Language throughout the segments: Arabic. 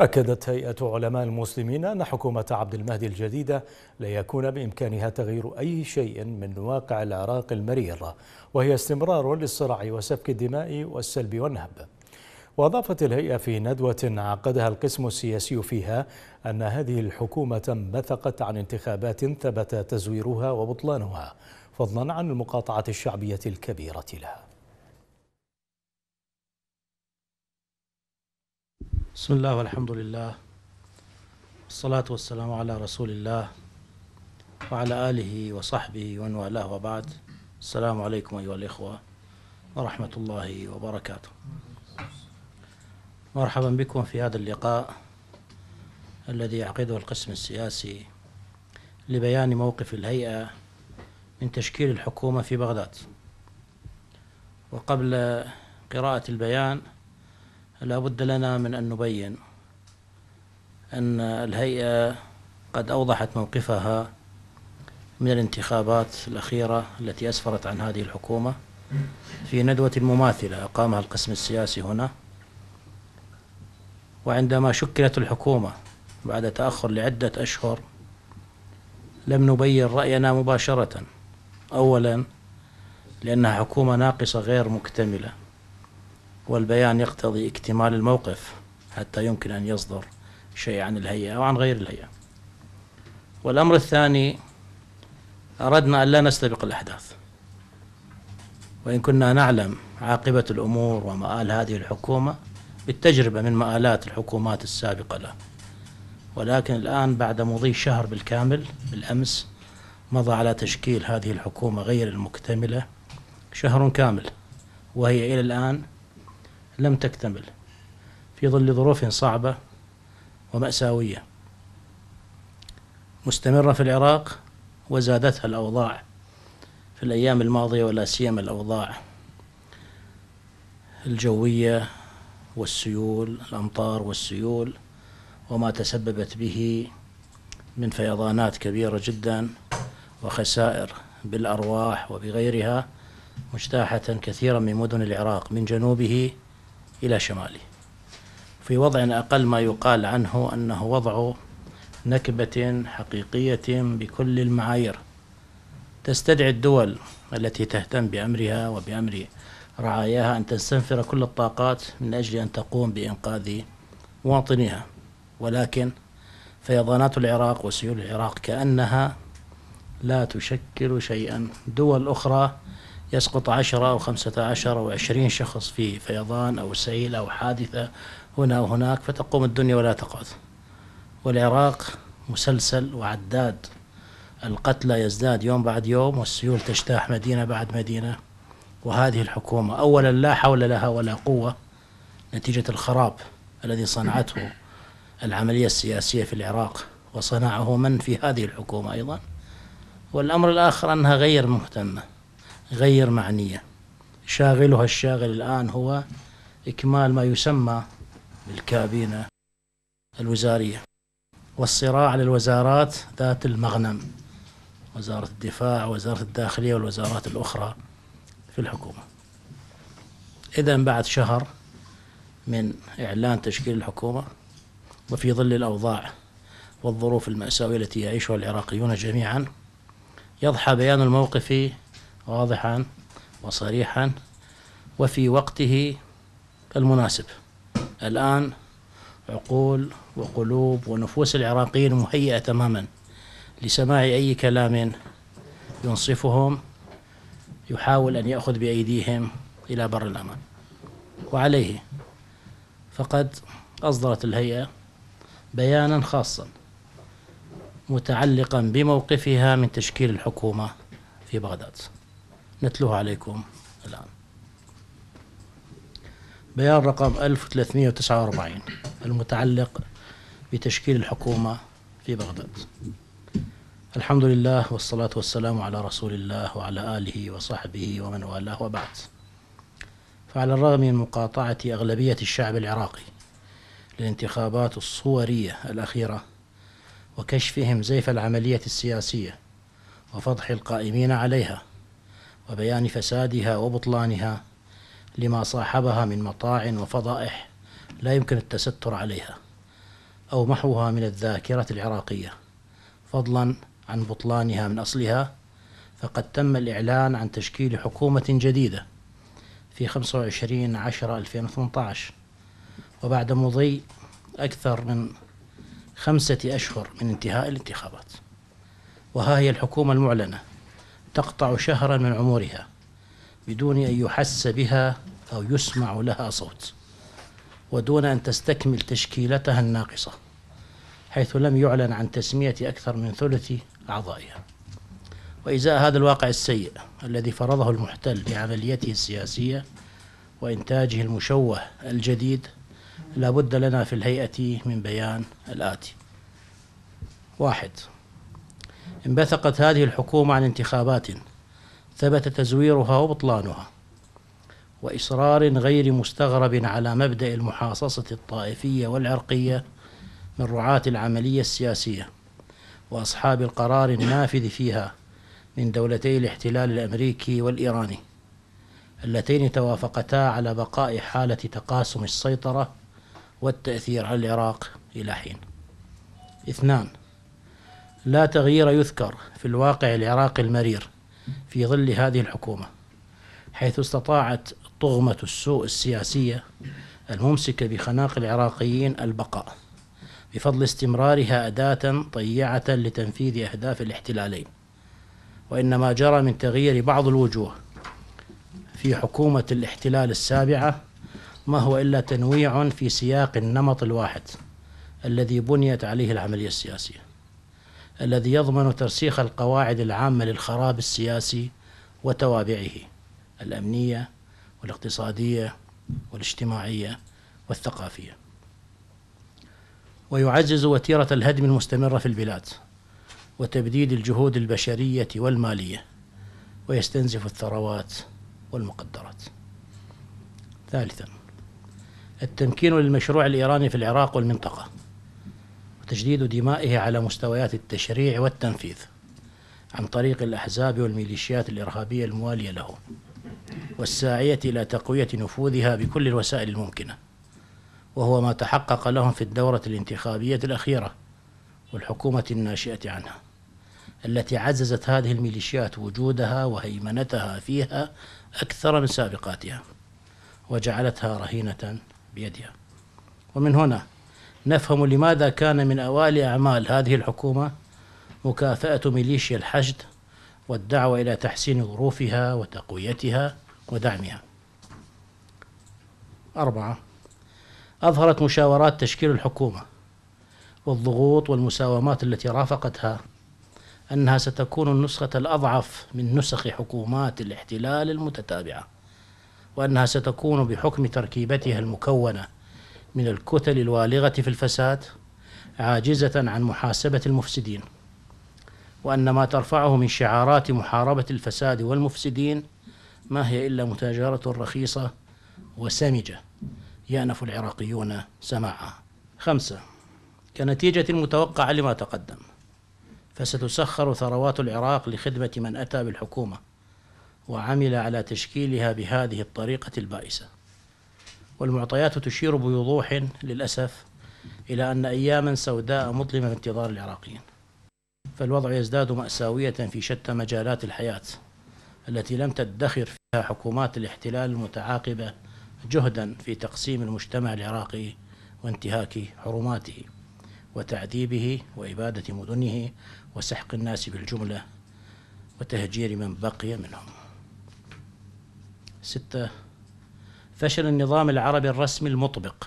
أكدت هيئة علماء المسلمين أن حكومة عبد المهدي الجديدة لا يكون بإمكانها تغيير أي شيء من واقع العراق المرير وهي استمرار للصراع وسفك الدماء والسلب والنهب. وأضافت الهيئة في ندوة عقدها القسم السياسي فيها أن هذه الحكومة انبثقت عن انتخابات ثبت تزويرها وبطلانها فضلا عن المقاطعة الشعبية الكبيرة لها. بسم الله والحمد لله. والصلاة والسلام على رسول الله وعلى آله وصحبه ومن والاه وبعد. السلام عليكم أيها الإخوة ورحمة الله وبركاته. مرحبا بكم في هذا اللقاء الذي يعقده القسم السياسي لبيان موقف الهيئة من تشكيل الحكومة في بغداد. وقبل قراءة البيان لا بد لنا من أن نبين أن الهيئة قد أوضحت موقفها من الانتخابات الأخيرة التي أسفرت عن هذه الحكومة في ندوة مماثلة أقامها القسم السياسي هنا. وعندما شكلت الحكومة بعد تأخر لعدة أشهر لم نبين رأينا مباشرة أولا لأنها حكومة ناقصة غير مكتملة. والبيان يقتضي اكتمال الموقف حتى يمكن أن يصدر شيء عن الهيئة أو عن غير الهيئة. والأمر الثاني أردنا أن لا نستبق الأحداث. وإن كنا نعلم عاقبة الأمور ومآل هذه الحكومة بالتجربة من مآلات الحكومات السابقة له. ولكن الآن بعد مضي شهر بالكامل بالأمس مضى على تشكيل هذه الحكومة غير المكتملة شهر كامل. وهي إلى الآن لم تكتمل في ظل ظروف صعبة ومأساوية. مستمرة في العراق وزادتها الأوضاع في الأيام الماضية ولا سيما الأوضاع الجوية والسيول الأمطار والسيول وما تسببت به من فيضانات كبيرة جدا وخسائر بالأرواح وبغيرها مجتاحة كثيرا من مدن العراق من جنوبه إلى شماله. في وضع أقل ما يقال عنه أنه وضع نكبة حقيقية بكل المعايير. تستدعي الدول التي تهتم بأمرها وبأمر رعاياها أن تستنفر كل الطاقات من أجل أن تقوم بإنقاذ مواطنيها. ولكن فيضانات العراق وسيول العراق كأنها لا تشكل شيئا. دول أخرى يسقط عشرة أو خمسة عشر أو عشرين شخص في فيضان أو سيل أو حادثة هنا وهناك فتقوم الدنيا ولا تقعد. والعراق مسلسل وعداد. القتلى يزداد يوم بعد يوم والسيول تجتاح مدينة بعد مدينة. وهذه الحكومة أولا لا حول لها ولا قوة نتيجة الخراب الذي صنعته العملية السياسية في العراق وصنعه من في هذه الحكومة أيضا. والأمر الآخر أنها غير مهتمة. غير معنية. شاغلها الشاغل الآن هو إكمال ما يسمى بالكابينة الوزارية والصراع على الوزارات ذات المغنم وزارة الدفاع وزارة الداخلية والوزارات الأخرى في الحكومة. إذا بعد شهر من إعلان تشكيل الحكومة وفي ظل الأوضاع والظروف المأساوية التي يعيشها العراقيون جميعا يضحى بيان الموقف واضحا وصريحا وفي وقته المناسب. الآن عقول وقلوب ونفوس العراقيين مهيئة تماما لسماع أي كلام ينصفهم يحاول أن يأخذ بأيديهم إلى بر الأمان. وعليه فقد أصدرت الهيئة بيانا خاصا متعلقا بموقفها من تشكيل الحكومة في بغداد. نتلوه عليكم الآن. بيان رقم 1349 المتعلق بتشكيل الحكومة في بغداد. الحمد لله والصلاة والسلام على رسول الله وعلى آله وصحبه ومن والاه وبعد. فعلى الرغم من مقاطعة أغلبية الشعب العراقي للانتخابات الصورية الأخيرة وكشفهم زيف العملية السياسية وفضح القائمين عليها وبيان فسادها وبطلانها لما صاحبها من مطاع وفضائح لا يمكن التستر عليها أو محوها من الذاكرة العراقية. فضلا عن بطلانها من أصلها فقد تم الإعلان عن تشكيل حكومة جديدة في 25 10 2018 وبعد مضي أكثر من خمسة أشهر من انتهاء الانتخابات. وها هي الحكومة المعلنة. تقطع شهرا من عمرها بدون أن يحس بها أو يسمع لها صوت ودون أن تستكمل تشكيلتها الناقصة حيث لم يعلن عن تسمية أكثر من ثلث أعضائها. وإزاء هذا الواقع السيء الذي فرضه المحتل بعمليته السياسية وإنتاجه المشوه الجديد لا بد لنا في الهيئة من بيان الآتي. واحد انبثقت هذه الحكومة عن انتخابات ثبت تزويرها وبطلانها وإصرار غير مستغرب على مبدأ المحاصصة الطائفية والعرقية من رعاة العملية السياسية وأصحاب القرار النافذ فيها من دولتي الاحتلال الأمريكي والإيراني اللتين توافقتا على بقاء حالة تقاسم السيطرة والتأثير على العراق إلى حين. اثنان لا تغيير يذكر في الواقع العراقي المرير في ظل هذه الحكومة حيث استطاعت طغمة السوء السياسية الممسكة بخناق العراقيين البقاء بفضل استمرارها أداة طيعة لتنفيذ أهداف الاحتلالين. وإنما جرى من تغيير بعض الوجوه في حكومة الاحتلال السابعة ما هو إلا تنويع في سياق النمط الواحد الذي بنيت عليه العملية السياسية. الذي يضمن ترسيخ القواعد العامة للخراب السياسي وتوابعه الأمنية والاقتصادية والاجتماعية والثقافية. ويعزز وتيرة الهدم المستمرة في البلاد وتبديد الجهود البشرية والمالية ويستنزف الثروات والمقدرات. ثالثا التمكين للمشروع الإيراني في العراق والمنطقة. وتجديد دمائه على مستويات التشريع والتنفيذ عن طريق الأحزاب والميليشيات الإرهابية الموالية له والساعية إلى تقوية نفوذها بكل الوسائل الممكنة وهو ما تحقق لهم في الدورة الانتخابية الأخيرة والحكومة الناشئة عنها التي عززت هذه الميليشيات وجودها وهيمنتها فيها أكثر من سابقاتها وجعلتها رهينة بيدها. ومن هنا نفهم لماذا كان من أوائل أعمال هذه الحكومة مكافأة ميليشيا الحشد والدعوة إلى تحسين ظروفها وتقويتها ودعمها. أربعة. أظهرت مشاورات تشكيل الحكومة والضغوط والمساومات التي رافقتها أنها ستكون النسخة الأضعف من نسخ حكومات الاحتلال المتتابعة وأنها ستكون بحكم تركيبتها المكونة من الكتل الوالغة في الفساد عاجزة عن محاسبة المفسدين. وأن ما ترفعه من شعارات محاربة الفساد والمفسدين ما هي إلا متاجرة رخيصة وسمجة يأنف العراقيون سماعها خمسة كنتيجة المتوقعة لما تقدم. فستسخر ثروات العراق لخدمة من أتى بالحكومة وعمل على تشكيلها بهذه الطريقة البائسة. والمعطيات تشير بوضوح للأسف إلى أن أياما سوداء مظلمة في انتظار العراقيين. فالوضع يزداد مأساوية في شتى مجالات الحياة التي لم تدخر فيها حكومات الاحتلال المتعاقبة جهدا في تقسيم المجتمع العراقي وانتهاك حرماته وتعذيبه وإبادة مدنه وسحق الناس بالجملة وتهجير من بقي منهم. ستة فشل النظام العربي الرسمي المطبق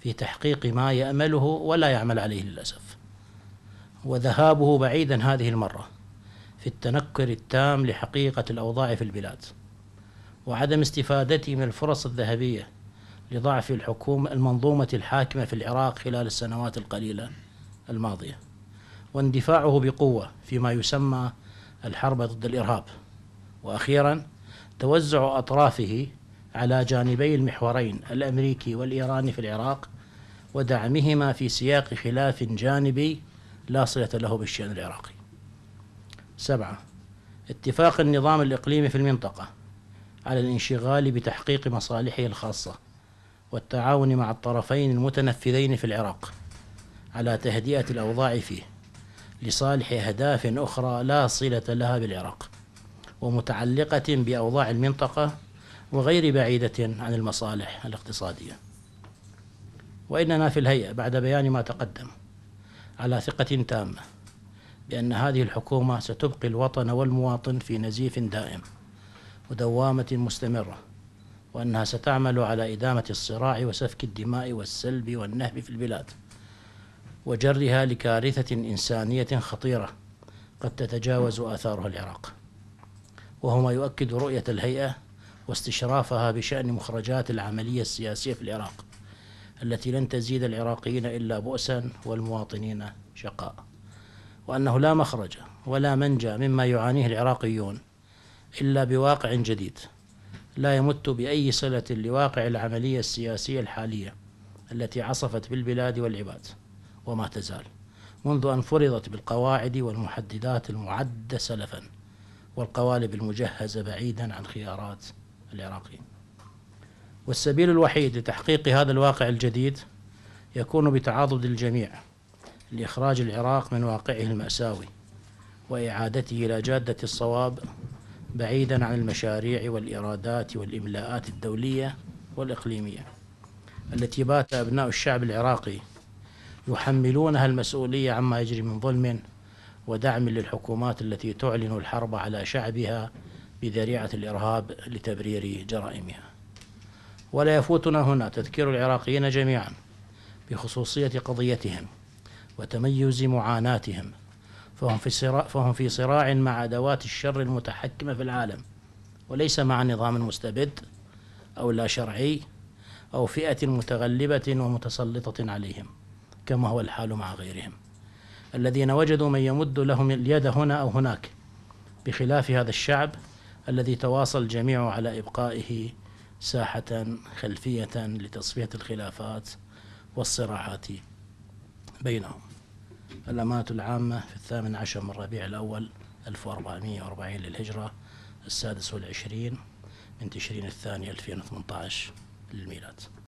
في تحقيق ما يأمله ولا يعمل عليه للأسف. وذهابه بعيدا هذه المرة في التنكر التام لحقيقة الأوضاع في البلاد وعدم استفادته من الفرص الذهبية لضعف الحكومة المنظومة الحاكمة في العراق خلال السنوات القليلة الماضية. واندفاعه بقوة فيما يسمى الحرب ضد الإرهاب. وأخيرا توزع أطرافه على جانبي المحورين الأمريكي والإيراني في العراق ودعمهما في سياق خلاف جانبي لا صلة له بالشأن العراقي. سبعة اتفاق النظام الإقليمي في المنطقة على الانشغال بتحقيق مصالحه الخاصة والتعاون مع الطرفين المتنفذين في العراق على تهدئة الأوضاع فيه لصالح أهداف أخرى لا صلة لها بالعراق ومتعلقة بأوضاع المنطقة وغير بعيدة عن المصالح الاقتصادية. وإننا في الهيئة بعد بيان ما تقدم على ثقة تامة بأن هذه الحكومة ستبقي الوطن والمواطن في نزيف دائم ودوامة مستمرة وأنها ستعمل على إدامة الصراع وسفك الدماء والسلب والنهب في البلاد وجرها لكارثة إنسانية خطيرة قد تتجاوز آثارها العراق. وهو ما يؤكد رؤية الهيئة واستشرافها بشأن مخرجات العملية السياسية في العراق التي لن تزيد العراقيين إلا بؤسا والمواطنين شقاء. وأنه لا مخرج ولا منجى مما يعانيه العراقيون إلا بواقع جديد لا يمت بأي صلة لواقع العملية السياسية الحالية التي عصفت بالبلاد والعباد وما تزال منذ أن فرضت بالقواعد والمحددات المعدة سلفا والقوالب المجهزة بعيدا عن خيارات العراقيين والسبيل الوحيد لتحقيق هذا الواقع الجديد يكون بتعاضد الجميع لإخراج العراق من واقعه المأساوي وإعادته إلى جادة الصواب بعيدا عن المشاريع والإرادات والإملاءات الدولية والإقليمية التي بات أبناء الشعب العراقي يحملونها المسؤولية عما يجري من ظلم ودعم للحكومات التي تعلن الحرب على شعبها بذريعة الإرهاب لتبرير جرائمها. ولا يفوتنا هنا تذكير العراقيين جميعا بخصوصية قضيتهم وتميز معاناتهم فهم في صراع فهم في صراع مع أدوات الشر المتحكمة في العالم. وليس مع نظام مستبد أو لا شرعي أو فئة متغلبة ومتسلطة عليهم كما هو الحال مع غيرهم. الذين وجدوا من يمد لهم اليد هنا أو هناك بخلاف هذا الشعب الذي تواصل الجميع على إبقائه ساحة خلفية لتصفية الخلافات والصراعات بينهم. الأمانة العامة في الثامن عشر من ربيع الأول 1440 للهجرة السادس والعشرين من تشرين الثاني 2018 للميلاد.